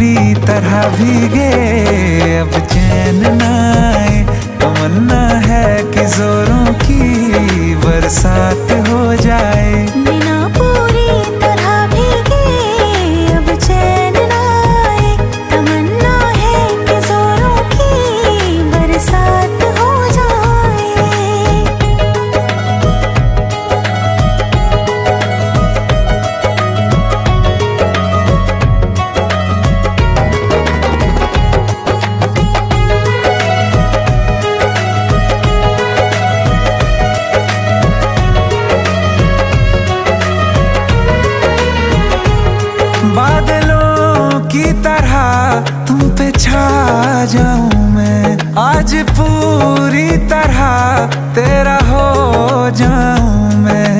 पूरी तरह भीगे। अब चैन ना आए तमन्ना है कि जोरों की की तरह तुम पे छा जाऊँ मैं। आज पूरी तरह तेरा हो जाऊँ मैं।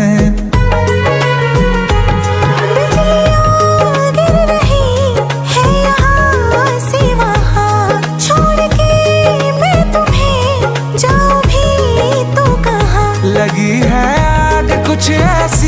लगी है आग कुछ ऐसी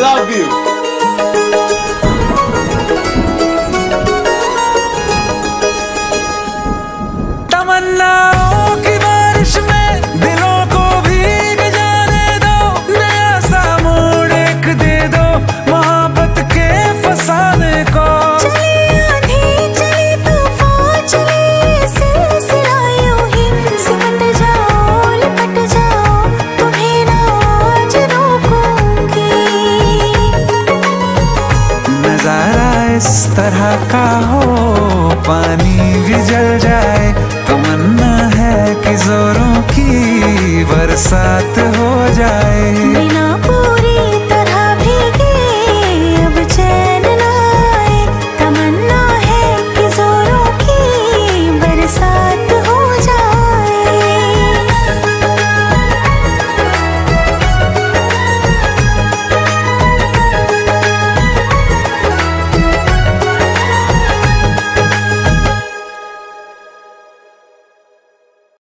love you. Tamanna तरह का हो, पानी भी जल जाए। तमन्ना है कि जोरों की बरसात हो जाए।